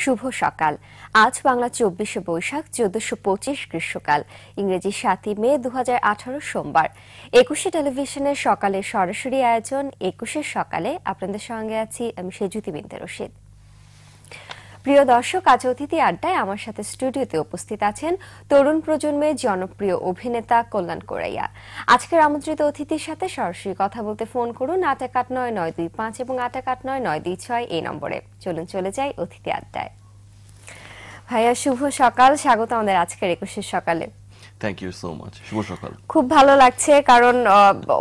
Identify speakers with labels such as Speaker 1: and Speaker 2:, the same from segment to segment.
Speaker 1: শুভ সকাল। আজ বাংলা চব্বিশে বৈশাখ, চোদ্দশো পঁচিশ গ্রীষ্মকাল। ইংরেজি সাতই মে দু হাজার আঠারো সোমবার। একুশে টেলিভিশনের সকালে সরাসরি আয়োজন, একুশের সকালে আপনাদের সঙ্গে আছি আমি সেজুতি বিনতে রশিদ। প্রিয় দর্শক, আজ অতিথি আড্ডায় আমার সাথে স্টুডিওতে উপস্থিত আছেন তরুণ প্রজন্মের জনপ্রিয় অভিনেতা কল্যাণ কোরাইয়া। আজকের আমন্ত্রিত অতিথির সাথে সরাসরি কথা বলতে ফোন করুন আট এক আট নয় নয় দুই পাঁচ এবং আট এক আট নয় নয় দুই ছয় এই নম্বরে। চলুন, চলে যাই অতিথি আড্ডায়। ভাইয়া, শুভ সকাল। স্বাগত আমাদের আজকের একুশের সকালে।
Speaker 2: থ্যাংক ইউ সো মাচ শুভ সকাল।
Speaker 1: খুব ভালো লাগছে কারণ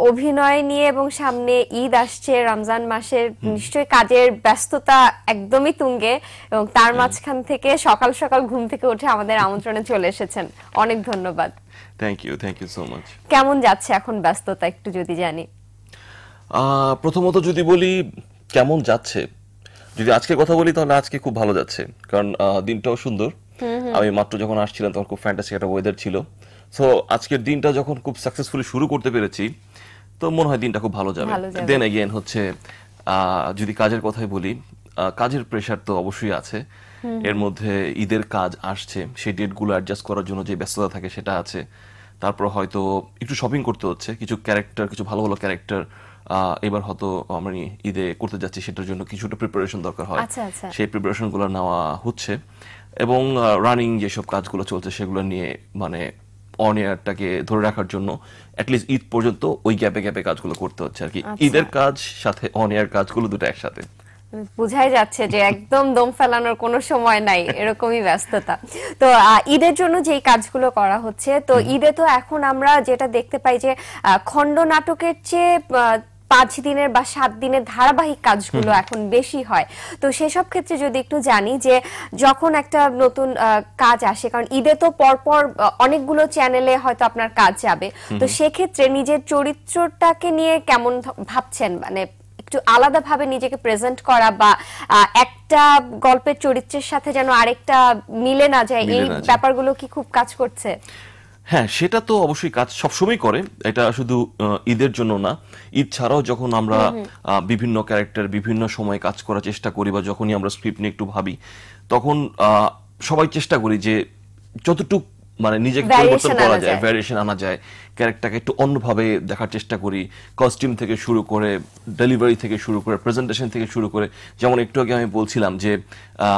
Speaker 1: অভিনয় নিয়ে এবং সামনে ঈদ আসছে রমজান মাসের নিশ্চয়ই কাজের ব্যস্ততা একদমই তুঙ্গে এবং তার মাঝখান থেকে সকাল সকাল ঘুম থেকে উঠে আমাদের আমন্ত্রণে চলে এসেছেন। অনেক ধন্যবাদ।
Speaker 2: Thank you thank you so much
Speaker 1: কেমন যাচ্ছে এখন ব্যস্ততা একটু যদি জানি?
Speaker 2: প্রথমত যদি বলি কেমন যাচ্ছে? যদি আজকে কথা বলি তাহলে আজকে খুব ভালো যাচ্ছে। কারণ দিনটাও সুন্দর। আমি মাত্র যখন আসছিলাম তখন খুব ফ্যান্টাসি একটা ওয়েদার ছিল। সো আজকের দিনটা যখন খুব সাকসেসফুলি শুরু করতে পেরেছি তো মনে হয় দিনটা খুব ভালো যাবে। দেন এগেন হচ্ছে যদি কাজের কথাই বলি কাজের প্রেশার তো অবশ্যই আছে। এর মধ্যে ঈদের কাজ আসছে সেই ডেটগুলো অ্যাডজাস্ট করার জন্য যে ব্যস্ততা থাকে সেটা আছে। তারপর হয়তো একটু শপিং করতে হচ্ছে কিছু ক্যারেক্টার কিছু ভালো ভালো ক্যারেক্টার এবার হয়তো আমি ঈদে করতে যাচ্ছি সেটার জন্য কিছুটা প্রিপারেশন দরকার হয়।
Speaker 1: আচ্ছা, আচ্ছা।
Speaker 2: সেই প্রিপারেশনগুলো নেওয়া হচ্ছে। এবং রানিং যেসব কাজগুলো চলছে সেগুলো নিয়ে মানে অন এয়ারটাকে ধরে রাখার জন্য অ্যাটলিস্ট ঈদ পর্যন্ত ওই গ্যাপে গ্যাপে কাজগুলো করতে হচ্ছে আর কি।
Speaker 1: আচ্ছা।
Speaker 2: ঈদের কাজ সাথে অন এয়ার কাজগুলো দুটো একসাথে।
Speaker 1: বোঝাই যাচ্ছে যে একদম দম ফেলানোর কোনো সময় নাই এরকমই ব্যস্ততা। তো ঈদের জন্য যেই কাজগুলো করা হচ্ছে তো ঈদে তো এখন আমরা যেটা দেখতে পাই যে খণ্ড নাটকের চেয়ে পাঁচ দিনের বা সাত দিনের ধারাবাহিক কাজগুলো এখন বেশি হয়। তো সেসব ক্ষেত্রে যদি একটু জানি যে যখন একটা নতুন কাজ আসে কারণ ঈদে তো পরপর অনেকগুলো চ্যানেলে হয়তো আপনার কাজ যাবে। তো সেক্ষেত্রে নিজের চরিত্রটাকে নিয়ে কেমন ভাবছেন? মানে একটু আলাদাভাবে নিজেকে প্রেজেন্ট করা বা একটা গল্পের চরিত্রের সাথে যেন আরেকটা মিলে না যায় এই ব্যাপারগুলো কি খুব কাজ করছে?
Speaker 2: হ্যাঁ সেটা তো অবশ্যই কাজ সবসময় করে। এটা শুধু ঈদের জন্য না। ঈদ ছাড়াও যখন আমরা বিভিন্ন ক্যারেক্টার বিভিন্ন সময় কাজ করার চেষ্টা করি বা যখনই আমরা স্ক্রিপ্ট নিয়ে একটু ভাবি তখন আহ, সবাই চেষ্টা করি যে যতটুক মানে নিজেকে পরিবর্তন করা যায়। ভ্যারিয়েশন আনা যায়। ক্যারেক্টারকে একটু অন্যভাবে দেখার চেষ্টা করি। কস্টিউম থেকে শুরু করে ডেলিভারি থেকে শুরু করে প্রেজেন্টেশন থেকে শুরু করে। যেমন একটু আগে আমি বলছিলাম যে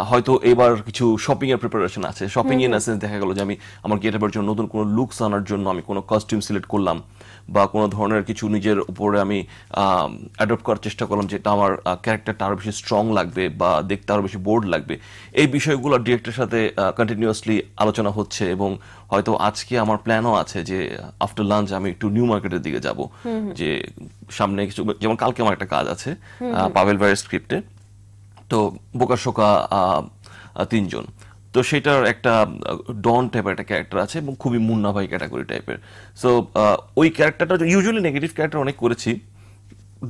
Speaker 2: হয়তো এবার কিছু শপিং এর প্রিপারেশন আছে। শপিং ইন সেন্স দেখা গেল যে আমি আমার গেটআপের জন্য নতুন কোনো লুকস আনার জন্য আমি কোনো কস্টিউম সিলেক্ট করলাম। বা কোনো ধরনের কিছু নিজের উপরে আমি অ্যাডপ্ট করার চেষ্টা করলাম যেটা আমার ক্যারেক্টারটা আরও বেশি স্ট্রং লাগবে বা দেখতে আরও বেশি বোর্ড লাগবে। এই বিষয়গুলো ডিরেক্টরের সাথে কন্টিনিউয়াসলি আলোচনা হচ্ছে এবং হয়তো আজকে আমার প্ল্যানও আছে যে আফটার লাঞ্চ আমি একটু নিউ মার্কেটের দিকে যাব। যে সামনে কিছু যেমন কালকে আমার একটা কাজ আছে পাভেল ভাইয়ের স্ক্রিপ্টে তো বোকাশোকা তিনজন। তো সেটার একটা ডন টাইপের একটা ক্যারেক্টার আছে এবং খুবই মুন্না ভাই ক্যাটাগরি টাইপের সো ওই ক্যারেক্টারটা ইউজুয়ালি নেগেটিভ ক্যারেক্টার অনেক করেছি।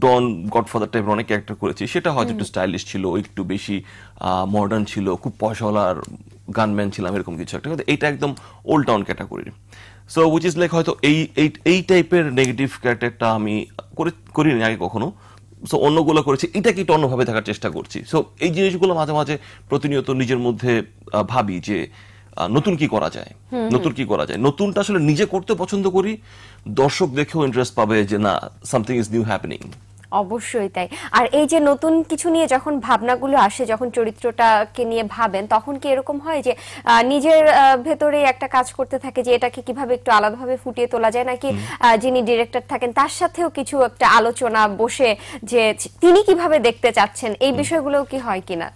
Speaker 2: ডন গডফাদার টাইপের অনেক ক্যারেক্টার করেছি। সেটা হয়তো একটু স্টাইলিশ ছিল একটু বেশি মডার্ন ছিল খুব পয়সাওয়ালার গানম্যান ছিলাম এরকম কিছু একটা। কিন্তু এইটা একদম ওল্ড টাউন ক্যাটাগরির সো উইচ ইজ লাইক হয়তো এই এই এই টাইপের নেগেটিভ ক্যারেক্টারটা আমি করে করিনি আগে কখনো। সো অন্যগুলো করেছি। এটাকে একটু অন্যভাবে দেখার চেষ্টা করছি। সো এই জিনিসগুলো মাঝে মাঝে প্রতিনিয়ত নিজের মধ্যে ভাবি যে নতুন কি করা যায়? নতুন কি করা যায়? নতুনটা আসলে নিজে করতে পছন্দ করি দর্শক দেখেও ইন্টারেস্ট পাবে যে না সামথিং ইজ নিউ হ্যাপেনিং
Speaker 1: অবশ্যই তাই। আর এই যে নতুন কিছু নিয়ে যখন ভাবনাগুলো আসে যখন চরিত্রটাকে নিয়ে ভাবেন তখন কি এরকম হয় যে নিজের ভেতরে একটা কাজ করতে থাকে যে এটাকে কীভাবে একটু আলাদাভাবে ফুটিয়ে তোলা যায়? নাকি যিনি ডিরেক্টর থাকেন তার সাথেও কিছু একটা আলোচনা বসে যে তিনি কীভাবে দেখতে চাচ্ছেন? এই বিষয়গুলো কি হয় কিনা?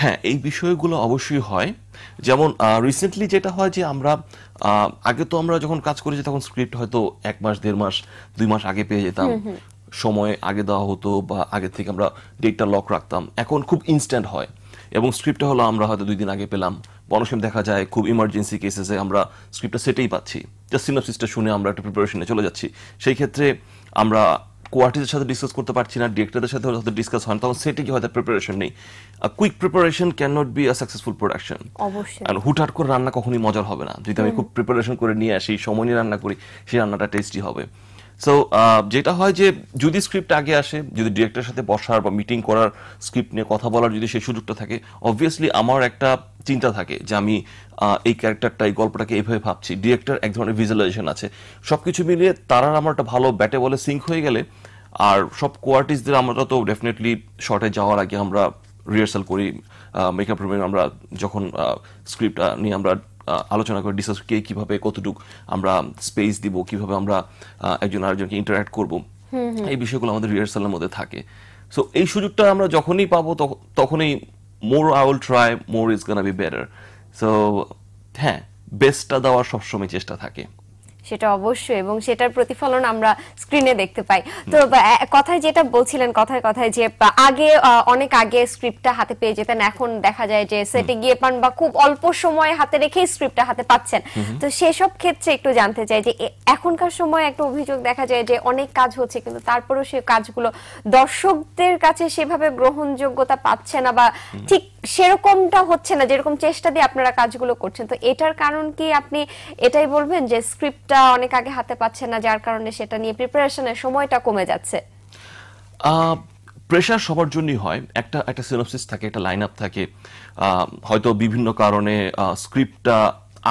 Speaker 2: হ্যাঁ এই বিষয়গুলো অবশ্যই হয়। যেমন রিসেন্টলি যেটা হয় যে আমরা আহ, আগে তো আমরা যখন কাজ করেছি তখন স্ক্রিপ্ট হয়তো এক মাস দেড় মাস দুই মাস আগে পেয়ে যেতাম। সময় আগে দেওয়া হতো বা আগে থেকে আমরা ডেটটা লক রাখতাম। এখন খুব ইনস্ট্যান্ট হয়। এবং স্ক্রিপ্টটা হলো আমরা হয়তো দুই দিন আগে পেলাম। বা অনেক সময় দেখা যায় খুব ইমার্জেন্সি কেসেসে আমরা স্ক্রিপ্টটা সেটেই পাচ্ছি। জাস্ট সিনাপসিসটা শুনে আমরা একটা প্রিপারেশনে চলে যাচ্ছি। সেই ক্ষেত্রে আমরা কোয়ার্টিদের সাথে ডিসকাস করতে পারছি না ডিরেক্টরদের সাথে হয়তো ডিসকাস হয় না তখন সেটে কি হয়তো প্রিপারেশন নেই। Quick preparation can not be a successful production
Speaker 1: অবশ্যই।
Speaker 2: আর হুটহাট করে রান্না কখনোই মজার হবে না। যদি আমি খুব প্রিপারেশন করে নিয়ে আসি সময় নিয়ে রান্না করি সেই রান্নাটা টেস্টি হবে। সো যেটা হয় যে যদি স্ক্রিপ্ট আগে আসে, যদি ডিরেক্টরের সাথে বসার বা মিটিং করার স্ক্রিপ্ট নিয়ে কথা বলার যদি সেই সুযোগটা থাকে অবভিয়াসলি আমার একটা চিন্তা থাকে যে আমি এই ক্যারেক্টারটা এই গল্পটাকে এইভাবে ভাবছি। ডিরেক্টর এক ধরনের ভিজুয়ালাইজেশন আছে। সবকিছু মিলিয়ে তারা আমার একটা ভালো ব্যাটে বলে সিঙ্ক হয়ে গেলে, আর সব কোয়ার্টিসদের আমরা তো ডেফিনেটলি শর্টে যাওয়ার আগে আমরা রিহার্সাল করি মেকআপ রুমে আমরা যখন স্ক্রিপ্ট নিয়ে আমরা আলোচনা করে ডিসকাস কে কীভাবে কতটুকু আমরা স্পেস দিব কীভাবে আমরা একজন আরেকজনকে ইন্টারাক্ট করব। এই বিষয়গুলো আমাদের রিহার্সালের মধ্যে থাকে। সো এই সুযোগটা আমরা যখনই পাবো তখনই more I will try more is gonna be better so হ্যাঁ বেস্টটা দেওয়ার সবসময় চেষ্টা থাকে।
Speaker 1: সেটা অবশ্যই এবং সেটার প্রতিফলন আমরা স্ক্রিনে দেখতে পাই। তো কথায় যেটা বলছিলেন কথায় কথায় যে আগে অনেক আগে স্ক্রিপ্টটা হাতে পেয়ে যেতেন এখন দেখা যায় যে সেটে গিয়ে পান বা খুব অল্প সময় হাতে রেখেই স্ক্রিপ্টটা হাতে পাচ্ছেন। তো সেসব ক্ষেত্রে একটু জানতে চাই যে এখনকার সময় একটা অভিযোগ দেখা যায় যে অনেক কাজ হচ্ছে কিন্তু তারপরেও সেই কাজগুলো দর্শকদের কাছে সেভাবে গ্রহণযোগ্যতা পাচ্ছে না বা ঠিক সেরকমটা হচ্ছে না যেরকম চেষ্টা দিয়ে আপনারা কাজগুলো করছেন। তো এটার কারণ কি আপনি এটাই বলবেন যে স্ক্রিপ্টটা অনেক আগে হাতে পাচ্ছে না যার কারণে সেটা নিয়ে প্রিপারেশনের সময়টা কমে যাচ্ছে।
Speaker 2: প্রেশার সবার জন্যই হয়। একটা একটা সিনোপসিস থাকে একটা লাইন আপ থাকে হয়তো বিভিন্ন কারণে স্ক্রিপ্টটা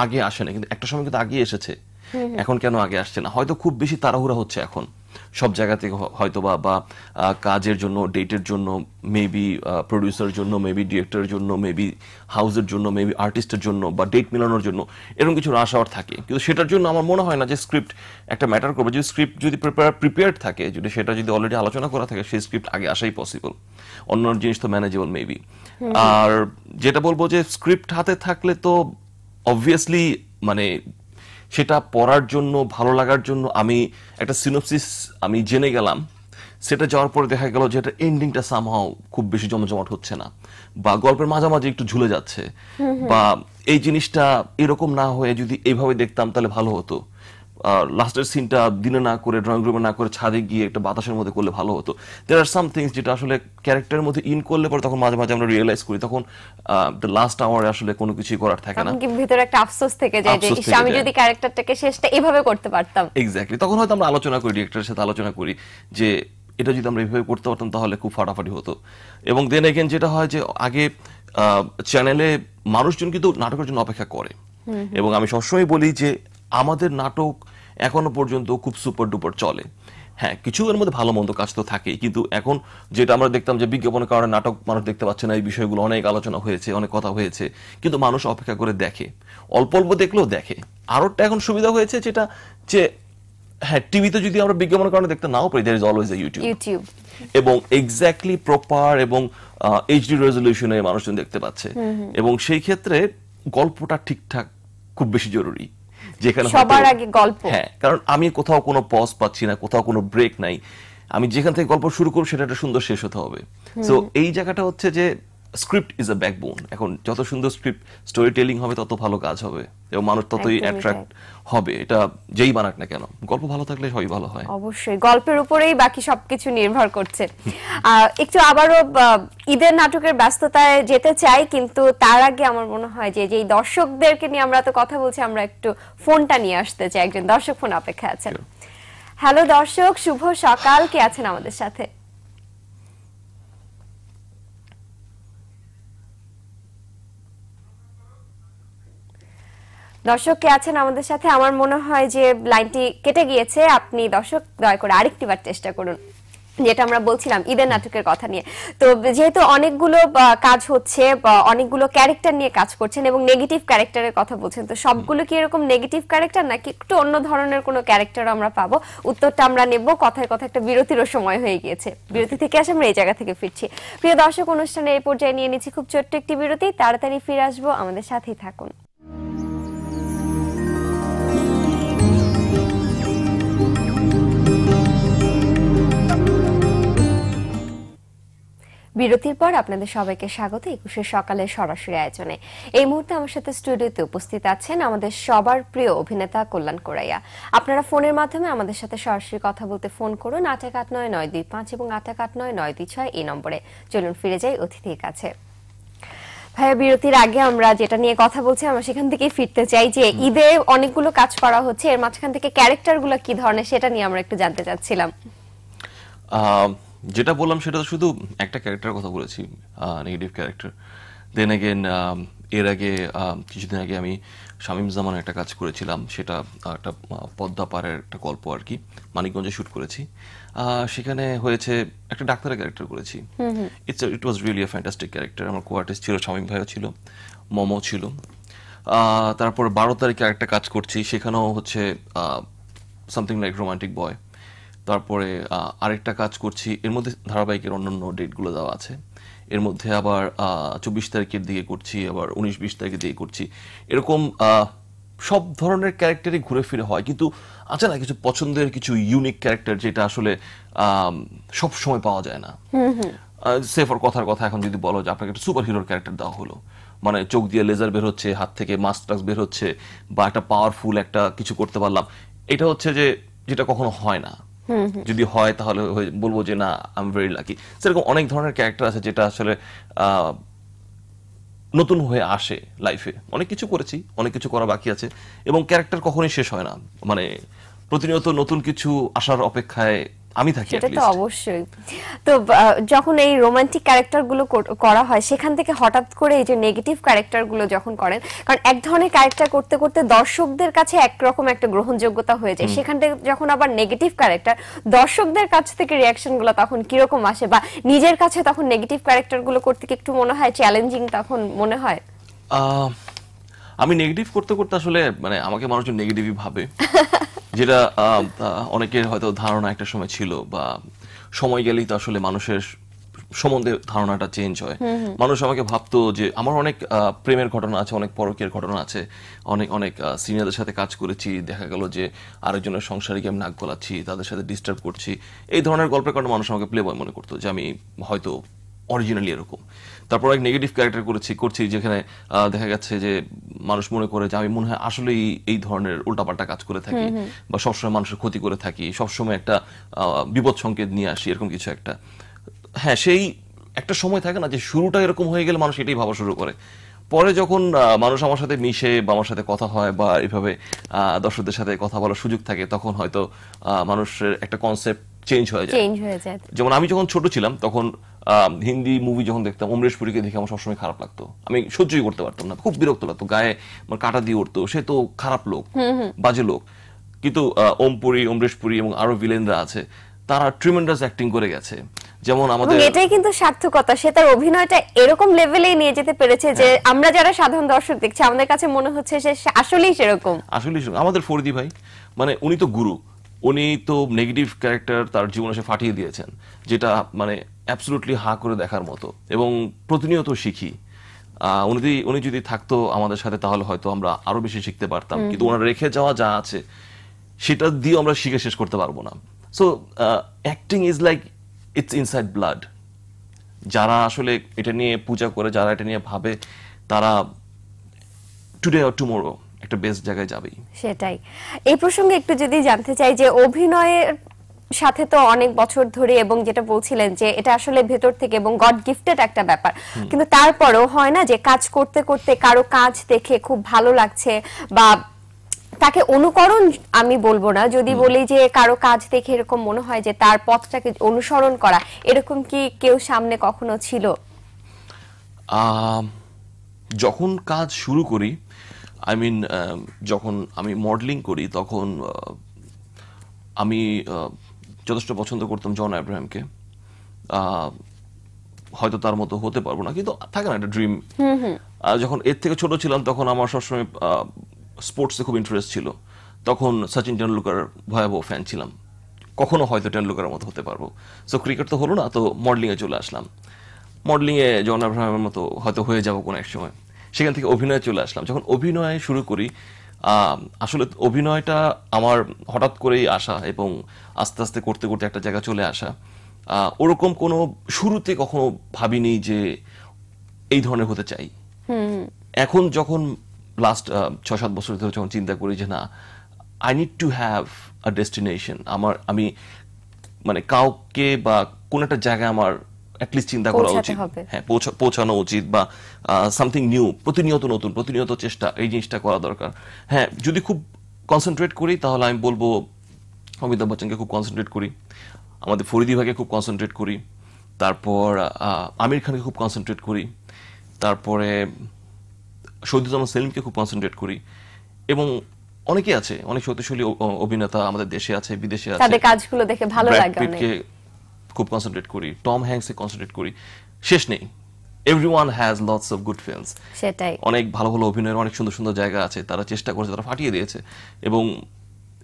Speaker 2: আগে আসে না কিন্তু একটা সময় কিন্তু আগে এসেছে। এখন কেন আগে আসছে না? হয়তো খুব বেশি তাড়াহুড়া হচ্ছে এখন। সব জায়গা থেকে হ- হয়তো বা বা কাজের জন্য ডেটের জন্য মেবি প্রডিউসার জন্য মেবি ডিরেক্টরের জন্য মেবি হাউসের জন্য মেবি আর্টিস্টের জন্য বা ডেট মিলানোর জন্য এরকম কিছু রাশ আওয়ার থাকে। কিন্তু সেটার জন্য আমার মনে হয় না যে স্ক্রিপ্ট একটা ম্যাটার করবে। যদি স্ক্রিপ্ট যদি প্রিপেয়ার প্রিপেয়ার্ড থাকে যদি সেটা যদি অলরেডি আলোচনা করা থাকে সেই স্ক্রিপ্ট আগে আসাই পসিবল অন্য জিনিস তো ম্যানেজেবল মেবি আর যেটা বলব যে স্ক্রিপ্ট হাতে থাকলে তো অবভিয়াসলি মানে সেটা পড়ার জন্য ভালো লাগার জন্য আমি একটা সিনোপসিস আমি জেনে গেলাম। সেটা যাওয়ার পরে দেখা গেল যে এটা এন্ডিংটা সামহাও খুব বেশি জমজমাট হচ্ছে না বা গল্পের মাঝামাঝি একটু ঝুলে যাচ্ছে বা এই জিনিসটা এরকম না হয়ে যদি এভাবে দেখতাম তাহলে ভালো হতো। লাস্টের সিনটা দিনে না করে ড্রয়িং রুমে না করে ছাদে গিয়ে একটা বাতাসের মধ্যে করলে ভালো হতো। দের আর সাম থিংস যেটা আসলে ক্যারেক্টারের মধ্যে ইন করলে পরে তখন মাঝে মাঝে আমরা রিয়েলাইজ করি। তখন দ্য লাস্ট আওয়ারে আসলে কোনো কিছুই করার থাকে না।
Speaker 1: ভিতরে একটা আফসোস থেকে যায় যে আমি যদি ক্যারেক্টারটাকে শেষটা এভাবে করতে পারতাম।
Speaker 2: এক্স্যাক্টলি তখন হয়তো আমরা আলোচনা করি ডিরেক্টরের সাথে আলোচনা করি যে এটা যদি আমরা এইভাবে করতে পারতাম তাহলে খুব ফাটাফাটি হতো। এবং দেন এগেন যেটা হয় যে আগে চ্যানেলে মানুষজন কিন্তু নাটকের জন্য অপেক্ষা করে। এবং আমি সবসময় বলি যে আমাদের নাটক এখনও পর্যন্ত খুব সুপার ডুপার চলে। হ্যাঁ কিছু এর মধ্যে ভালো মন্দ কাজ তো থাকেই কিন্তু এখন যেটা আমরা দেখতাম যে বিজ্ঞাপনের কারণে নাটক মানুষ দেখতে পাচ্ছে না এই বিষয়গুলো অনেক আলোচনা হয়েছে অনেক কথা হয়েছে কিন্তু মানুষ অপেক্ষা করে দেখে। অল্প অল্প দেখলেও দেখে। আরও একটা এখন সুবিধা হয়েছে যেটা যে হ্যাঁ টিভিতে যদি আমরা বিজ্ঞাপনের কারণে দেখতে নাও পারি there is always a YouTube
Speaker 1: YouTube
Speaker 2: এবং এক্স্যাক্টলি প্রপার এবং এইচডি রেজলিউশনে মানুষজন দেখতে পাচ্ছে। এবং সেই ক্ষেত্রে গল্পটা ঠিকঠাক খুব বেশি জরুরি। যেখানে
Speaker 1: সবার আগে গল্প।
Speaker 2: হ্যাঁ কারণ আমি কোথাও কোনো পজ পাচ্ছি না কোথাও কোনো ব্রেক নাই। আমি যেখান থেকে গল্প শুরু করব সেটা একটা সুন্দর শেষ হতে হবে। সো এই জায়গাটা হচ্ছে যে স্ক্রিপ্ট ইজ আ ব্যাকবোন এখন যত সুন্দর স্ক্রিপ্ট স্টোরি টেলিং হবে তত ভালো কাজ হবে। এবং মানুষ ততই অ্যাট্রাক্ট হবে। এটা যেই বানাক না কেন গল্প ভালো থাকলে সবই ভালো হয়।
Speaker 1: অবশ্যই। গল্পের উপরেই বাকি সবকিছু নির্ভর করছে। একটু আবারও ঈদের নাটকের ব্যস্ততায় যেতে চাই কিন্তু তার আগে আমার মনে হয় যে যেই দর্শকদেরকে নিয়ে আমরা তো কথা বলছি আমরা একটু ফোনটা নিয়ে আসতে চাই। একজন দর্শক ফোন অপেক্ষা আছেন। হ্যালো দর্শক শুভ সকাল। কে আছেন আমাদের সাথে? দর্শক কে আছেন আমাদের সাথে? আমার মনে হয় যে লাইনটি কেটে গিয়েছে। আপনি দর্শক, দয়া করে আরেকটিবার চেষ্টা করুন। যেটা আমরা বলছিলাম, ঈদের নাটকের কথা নিয়ে। তো যেহেতু অনেকগুলো কাজ হচ্ছে অনেকগুলো ক্যারেক্টার নিয়ে কাজ করছেন এবং নেগেটিভ ক্যারেক্টারের কথা বলছেন, তো সবগুলো কি এরকম নেগেটিভ ক্যারেক্টার নাকি একটু অন্য ধরনের কোনো ক্যারেক্টার আমরা পাবো? উত্তরটা আমরা নেব। কথায় কথা একটা বিরতিরও সময় হয়ে গিয়েছে। বিরতি থেকে আসে আমরা এই জায়গা থেকে ফিরছি। প্রিয় দর্শক, অনুষ্ঠানে এই পর্যায়ে নিয়ে নিচ্ছি খুব ছোট্ট একটি বিরতি। তাড়াতাড়ি ফিরে আসব। আমাদের সাথেই থাকুন। বিরতির পর আপনাদের সবাইকে স্বাগত একুশের সকালে সরাসরি আয়োজনে। এই মুহূর্তে আমার সাথে স্টুডিওতে উপস্থিত আছেন আমাদের সবার প্রিয় অভিনেতা কল্যাণ কোরাইয়া। আপনারা ফোনের মাধ্যমে আমাদের সাথে সরাসরি কথা বলতে ফোন করুন আট এক আট নয় নয় দুই পাঁচ এবং আট এক আট নয় নয় দুই ছয় এই নম্বরে। চলুন ফিরে যাই অতিথির কাছে। ভাইয়া বিরতির আগে আমরা যেটা নিয়ে কথা বলছি আমরা সেখান থেকে ফিরতে চাই যে ঈদে অনেকগুলো কাজ করা হচ্ছে এর মাঝখান থেকে ক্যারেক্টারগুলো কি ধরনের সেটা নিয়ে আমরা একটু জানতে চাচ্ছিলাম।
Speaker 2: যেটা বললাম সেটা তো শুধু একটা ক্যারেক্টারের কথা বলেছি নেগেটিভ ক্যারেক্টার দেন এগেন এর আগে কিছুদিন আগে আমি শামীম জামান একটা কাজ করেছিলাম সেটা একটা পদ্মা পাড়ের একটা গল্প আর কি মানিকগঞ্জে শুট করেছি। সেখানে হয়েছে একটা ডাক্তারের ক্যারেক্টার করেছি। It's it was really fantastic character আমার কোয়ার্টিস্ট ছিল শামীম ভাইও ছিল মমো ছিল। তারপর বারো তারিখে একটা কাজ করছি সেখানেও হচ্ছে সামথিং লাইক রোমান্টিক বয় তারপরে আরেকটা কাজ করছি। এর মধ্যে ধারাবাহিকের অন্যান্য ডেটগুলো দেওয়া আছে। এর মধ্যে আবার চব্বিশ তারিখের দিকে করছি আবার উনিশ বিশ তারিখের দিকে করছি। এরকম সব ধরনের ক্যারেক্টারই ঘুরে ফিরে হয়। কিন্তু আছে না কিছু পছন্দের কিছু ইউনিক ক্যারেক্টার যেটা আসলে সব সময় পাওয়া যায় না। সেফর কথার কথা এখন যদি বলো যে আপনাকে একটা সুপার হিরোর ক্যারেক্টার দেওয়া হলো। মানে চোখ দিয়ে লেজার বের হচ্ছে হাত থেকে মাস্টার্স বের হচ্ছে বা একটা পাওয়ারফুল একটা কিছু করতে পারলাম। এটা হচ্ছে যে যেটা কখনো হয় না। যদি হয় তাহলে বলব যে না আই এম ভেরি লাকি সেরকম অনেক ধরনের ক্যারেক্টার আছে যেটা আসলে নতুন হয়ে আসে লাইফে অনেক কিছু করেছি, অনেক কিছু করা বাকি আছে, এবং ক্যারেক্টার কখনোই শেষ হয় না। মানে প্রতিনিয়ত নতুন কিছু আসার অপেক্ষায় আমি থাকি
Speaker 1: সেটা তো অবশ্যই। তো যখন এই রোমান্টিক ক্যারেক্টারগুলো করা হয় সেখান থেকে হঠাৎ করে এই যে নেগেটিভ ক্যারেক্টারগুলো যখন করেন কারণ এক ধরনের ক্যারেক্টার করতে করতে দর্শকদের কাছে একরকম একটা গ্রহণযোগ্যতা হয়ে যায়। সেখান থেকে যখন আবার নেগেটিভ ক্যারেক্টার দর্শকদের কাছ থেকে রিয়াকশনগুলো তখন কীরকম আসে বা নিজের কাছে তখন নেগেটিভ ক্যারেক্টারগুলো করতে কি একটু মনে হয় চ্যালেঞ্জিং তখন মনে হয়?
Speaker 2: আমি নেগেটিভ করতে করতে আসলে মানে আমাকে মানুষজন নেগেটিভই ভাবে। যেটা অনেকের হয়তো ধারণা একটা সময় ছিল বা সময় গেলেই তো আসলে মানুষের সম্বন্ধে ধারণাটা চেঞ্জ হয়। মানুষ আমাকে ভাবতো যে আমার অনেক প্রেমের ঘটনা আছে অনেক পরকের ঘটনা আছে। অনেক অনেক সিনিয়রদের সাথে কাজ করেছি দেখা গেল যে আরেকজনের সংসারে গিয়ে আমি নাক গলাচ্ছি তাদের সাথে ডিস্টার্ব করছি। এই ধরনের গল্পের কারণে মানুষ আমাকে প্লে বয় মনে করতো যে আমি হয়তো অরিজিনালি এরকম। তারপর এক নেগেটিভ ক্যারেক্টার করেছি করছি যেখানে আহ, দেখা গেছে যে মানুষ মনে করে যে আমি মনে হয় আসলেই এই ধরনের উল্টাপাল্টা কাজ করে থাকি বা সবসময় মানুষের ক্ষতি করে থাকি সবসময় একটা বিপদ সংকেত নিয়ে আসি এরকম কিছু একটা। হ্যাঁ সেই একটা সময় থাকে না যে শুরুটা এরকম হয়ে গেলে মানুষ এটাই ভাবা শুরু করে। পরে যখন মানুষ আমার সাথে মিশে বা আমার সাথে কথা হয় বা এভাবে আহ, দর্শকদের সাথে কথা বলার সুযোগ থাকে তখন হয়তো মানুষের একটা কনসেপ্ট চেঞ্জ হয়ে যায়।
Speaker 1: চেঞ্জ হয়ে যায়।
Speaker 2: যেমন আমি যখন ছোট ছিলাম তখন হিন্দি মুভি যখন দেখতাম অমরেশ পুরীকে দেখে আমার সবসময় খারাপ লাগতো। আমি সহ্যই করতে পারতাম না খুব বিরক্ত লাগতো গায়ে আমার কাটা দিয়ে উঠতো সে তো খারাপ লোক বাজে লোক। কিন্তু ওম পুরী অমরেশ পুরী এবং আরও ভিলেনরা আছে তারা ট্রিমেন্ডাস অ্যাক্টিং করে গেছে। যেমন আমাদের
Speaker 1: এটাই কিন্তু সার্থকতা সে তার অভিনয়টা এরকম লেভেলে নিয়ে যেতে পেরেছে যে
Speaker 2: হ্যাঁ।
Speaker 1: আমরা যারা সাধারণ দর্শক দেখছি আমাদের কাছে মনে হচ্ছে সে আসলেই সেরকম।
Speaker 2: আসলে আমাদের ফরিদি ভাই মানে উনি তো গুরু উনি তো নেগেটিভ ক্যারেক্টার তার জীবনে সে ফাটিয়ে দিয়েছেন যেটা মানে অ্যাবসলুটলি হা করে দেখার মতো এবং প্রতিনিয়ত শিখি। উনি যদি উনি যদি থাকতো আমাদের সাথে তাহলে হয়তো আমরা আরও বেশি শিখতে পারতাম। কিন্তু ওনার রেখে যাওয়া যা আছে সেটা দিয়ে আমরা শিখে শেষ করতে পারব না। So acting is like it's inside blood যারা আসলে এটা নিয়ে পূজা করে যারা এটা নিয়ে ভাবে তারা টুডে অর টুমোরো একটা বেস্ট জায়গায় যাবেই।
Speaker 1: সেটাই। এই প্রসঙ্গে একটু যদি জানতে চাই যে অভিনয়ের সাথে তো অনেক বছর ধরে এবং যেটা বলছিলেন যে এটা আসলে ভেতর থেকে এবং গড গিফটেড একটা ব্যাপার। কিন্তু তারপরেও হয় না যে কাজ করতে করতে কারও কাজ দেখে খুব ভালো লাগছে বা তাকে অনুকরণ আমি বলব না। যদি বলি যে কারও কাজ দেখে এরকম মনে হয় যে তার পথটাকে অনুসরণ করা এরকম কি কেউ সামনে কখনো ছিল?
Speaker 2: যখন কাজ শুরু করি আই মিন যখন আমি মডেলিং করি তখন আমি যথেষ্ট পছন্দ করতাম জন আব্রাহামকে হয়তো তার মতো হতে পারব না কিন্তু থাকে না একটা ড্রিম যখন এর থেকে ছোট ছিলাম তখন আমার সবসময় স্পোর্টসে খুব ইন্টারেস্ট ছিল। তখন সচিন টেন্ডুলকার ভয়াবহ ফ্যান ছিলাম। কখনো হয়তো টেন্ডুলকারের মতো হতে পারব। সো ক্রিকেট তো হলো না তো মডেলিংয়ে চলে আসলাম। মডেলিংয়ে জন আব্রাহামের মতো হয়তো হয়ে যাব কোনো এক সময়। সেখান থেকে অভিনয়ে চলে আসলাম। যখন অভিনয় শুরু করি আসলে অভিনয়টা আমার হঠাৎ করেই আসা এবং আস্তে আস্তে করতে করতে একটা জায়গা চলে আসা। ওরকম কোনো শুরুতে কখনো ভাবিনি যে এই ধরনের হতে চাই। এখন যখন লাস্ট ছয় সাত বছর ধরে যখন চিন্তা করি যে না I need to have a destination আমার আমি মানে কাউকে বা কোন একটা জায়গায় আমার অ্যাটলিস্ট চিন্তা করা উচিত। হ্যাঁ পৌঁছা- পৌঁছানো উচিত বা সামথিং নিউ প্রতিনিয়ত নতুন প্রতিনিয়ত চেষ্টা এই জিনিসটা করা দরকার। হ্যাঁ যদি খুব কনসেন্ট্রেট করি তাহলে আমি বলব অমিতাভ বচ্চনকে খুব কনসেন্ট্রেট করি আমাদের ফরিদি ভাইকে খুব কনসেন্ট্রেট করি তারপর আমির খানকে খুব কনসেন্ট্রেট করি তারপরে শহীদুজ্জামান সেলিমকে খুব কনসেন্ট্রেট করি। এবং অনেকে আছে অনেক শক্তিশালী অভিনেতা আমাদের দেশে আছে বিদেশে আছে।
Speaker 1: তাদের কাজগুলো দেখে ভালো লাগে অনেক।
Speaker 2: খুব কনসেন্ট্রেট করি টম হ্যাংসে কনসেন্ট্রেট করি। শেষ নেই। Everyone has lots of good films
Speaker 1: সেটাই।
Speaker 2: অনেক ভালো ভালো অভিনয়ের অনেক সুন্দর সুন্দর জায়গা আছে তারা চেষ্টা করেছে তারা ফাটিয়ে দিয়েছে। এবং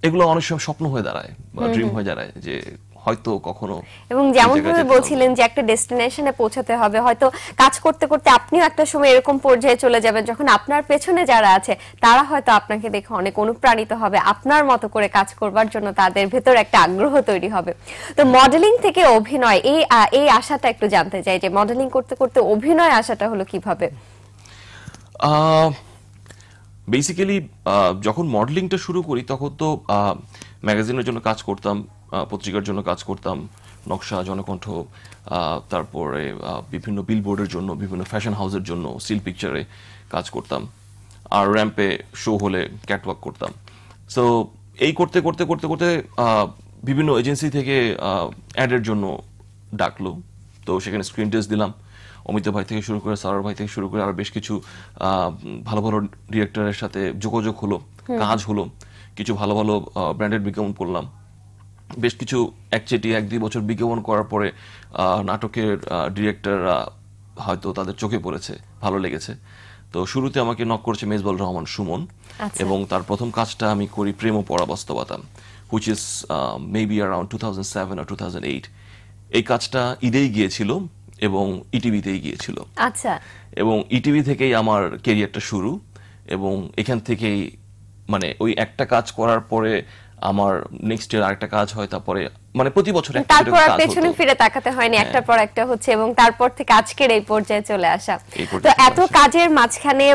Speaker 2: এগুলো অনেক সময় স্বপ্ন হয়ে দাঁড়ায় বা ড্রিম হয়ে দাঁড়ায় যে হয়তো কখনো
Speaker 1: এবং যেমন ভাবে বলছিলেন যে একটা ডেস্টিনেশনে পৌঁছাতে হবে হয়তো কাজ করতে করতে আপনিও একটা সময় এরকম পর্যায়ে চলে যাবেন যখন আপনার পেছনে যারা আছে তারা হয়তো আপনাকে দেখে অনেক অনুপ্রাণিত হবে আপনার মতো করে কাজ করবার জন্য তাদের ভেতর একটা আগ্রহ তৈরি হবে। তো মডেলিং থেকে অভিনয় এই এই আশাটা একটু জানতে চাই যে মডেলিং করতে করতে অভিনয় আশাটা হলো কীভাবে?
Speaker 2: বেসিক্যালি যখন মডেলিংটা শুরু করি তখন তো ম্যাগাজিনের জন্য কাজ করতাম পত্রিকার জন্য কাজ করতাম নকশা জনকণ্ঠ তারপরে বিভিন্ন বিলবোর্ডের জন্য বিভিন্ন ফ্যাশন হাউসের জন্য স্টিল পিকচারে কাজ করতাম। আর র্যাম্পে শো হলে ক্যাটওয়াক করতাম। সো এই করতে করতে করতে করতে বিভিন্ন এজেন্সি থেকে অ্যাডের জন্য ডাকলো। তো সেখানে স্ক্রিন টেস্ট দিলাম। অমিত ভাই থেকে শুরু করে সারার ভাই থেকে শুরু করে আর বেশ কিছু ভালো ভালো ডিরেক্টরের সাথে যোগাযোগ হলো কাজ হলো কিছু ভালো ভালো ব্র্যান্ডেড বিজ্ঞাপন করলাম। বেশ কিছু একচেটি এক দুই বছর বিজ্ঞাপন করার পরে নাটকের ডিরেক্টররা হয়তো তাদের চোখে পড়েছে ভালো লেগেছে। তো শুরুতে আমাকে নক করেছে মেজবুল রহমান সুমন
Speaker 1: আচ্ছা।
Speaker 2: এবং তার প্রথম কাজটা আমি করি প্রেম ও পড়া বাস্তবতা which is maybe around two thousand seven R two thousand eight এই কাজটা ঈদেই গিয়েছিল এবং ইটিভিতেই গিয়েছিল।
Speaker 1: আচ্ছা।
Speaker 2: এবং ইটিভি থেকেই আমার কেরিয়ারটা শুরু এবং এখান থেকেই মানে ওই একটা কাজ করার পরে আমার নেক্সট ইয়ার আরেকটা কাজ হয় তারপরে মানে প্রতি বছর একটা
Speaker 1: তারপর পেছনে ফিরে তাকাতে হয়নি একটার পর একটা হচ্ছে এবং তারপর থেকে আজকের এই পর্যায়ে চলে আসা। তো এত কাজের মাঝখানে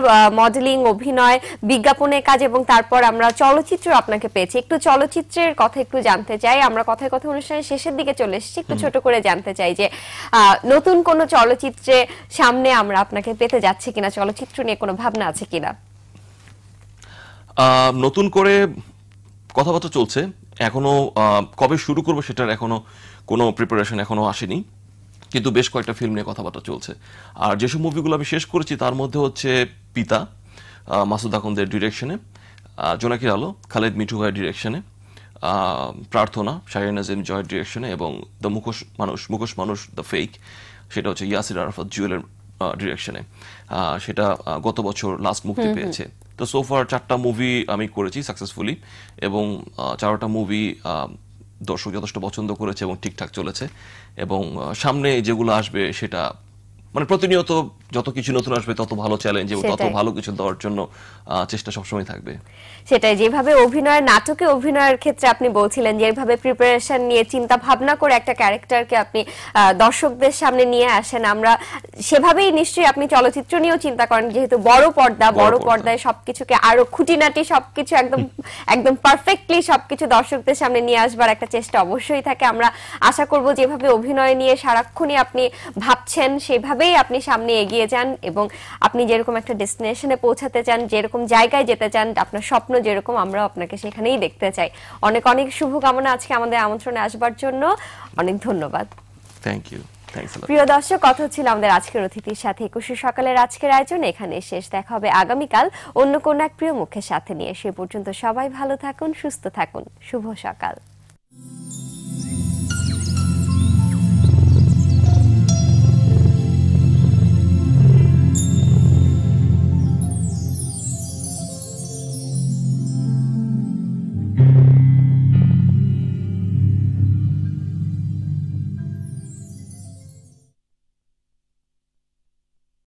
Speaker 1: মডেলিং অভিনয় বিজ্ঞাপনের কাজ এবং তারপর আমরা চলচ্চিত্র আপনাকে পেয়েছি। একটু চলচ্চিত্রের কথা একটু জানতে চাই। আমরা কথায় কথা অনুষ্ঠানের শেষের দিকে চলে এসেছি। একটু ছোট করে জানতে চাই যে আহ, নতুন কোন চলচ্চিত্রে সামনে আমরা আপনাকে পেতে যাচ্ছি কিনা? চলচ্চিত্র নিয়ে কোনো ভাবনা আছে কিনা?
Speaker 2: আহ, নতুন করে কথাবার্তা চলছে। এখনও কবে শুরু করব সেটার এখনও কোনো প্রিপারেশন এখনও আসেনি। কিন্তু বেশ কয়েকটা ফিল্ম নিয়ে কথাবার্তা চলছে। আর যেসব মুভিগুলো আমি শেষ করেছি তার মধ্যে হচ্ছে পিতা মাসুদ আকন্দের ডিরেকশনে জোনাকির আলো খালেদ মিঠু ভাইয়ের ডিরেকশনে প্রার্থনা শাহিন নাজিম জয়ের ডিরেকশনে এবং দ্য মুখোশ মানুষ মুখোশ মানুষ দ্য ফেক সেটা হচ্ছে ইয়াসির আরাফাত জুয়েলের ডিরেকশনে সেটা গত বছর লাস্ট মুক্তি পেয়েছে। তো সোফার চারটা মুভি আমি করেছি সাকসেসফুলি এবং চারোটা মুভি দর্শক যথেষ্ট পছন্দ করেছে এবং ঠিকঠাক চলেছে এবং সামনে যেগুলো আসবে সেটা মানে প্রতিনিয়ত যত কিছু নতুন আসবে তত ভালো চ্যালেঞ্জ এবং তত ভালো কিছু দেওয়ার জন্য চেষ্টা সবসময় থাকবে।
Speaker 1: সেটাই যেভাবে অভিনয়ের নাটকে অভিনয়ের ক্ষেত্রে আপনি বলছিলেন যে এইভাবে প্রিপারেশন নিয়ে চিন্তা ভাবনা করে একটা ক্যারেক্টারকে আপনি দর্শকদের সামনে নিয়ে আসেন আমরা সেভাবেই নিশ্চয়ই আপনি চলচ্চিত্র নিয়েও চিন্তা করেন যেহেতু বড় পর্দা
Speaker 2: বড়
Speaker 1: বড় পর্দায় সবকিছুকে আরও খুঁটিনাটি সবকিছু একদম একদম পারফেক্টলি সবকিছু দর্শকদের সামনে নিয়ে আসবার একটা চেষ্টা অবশ্যই থাকে। আমরা আশা করব যেভাবে অভিনয় নিয়ে সারাক্ষণই আপনি ভাবছেন সেভাবেই আপনি সামনে এগিয়ে যান এবং আপনি যেরকম একটা ডেস্টিনেশনে পৌঁছাতে চান যেরকম জায়গায় যেতে চান আপনার স্বপ্ন যেরকম আমরা আপনাকে সেখানেই দেখতে চাই। অনেক অনেক শুভকামনা আজকে আমাদের আমন্ত্রণে আসবার জন্য। অনেক ধন্যবাদ।
Speaker 2: থ্যাংক ইউ
Speaker 1: প্রিয় দর্শক কথা ছিল আমাদের আজকের অতিথির সাথে। একুশে সকালের আজকের আয়োজন এখানে শেষ। দেখা হবে আগামীকাল অন্য কোন এক প্রিয় মুখের সাথে নিয়ে। সে পর্যন্ত সবাই ভালো থাকুন সুস্থ থাকুন। শুভ সকাল।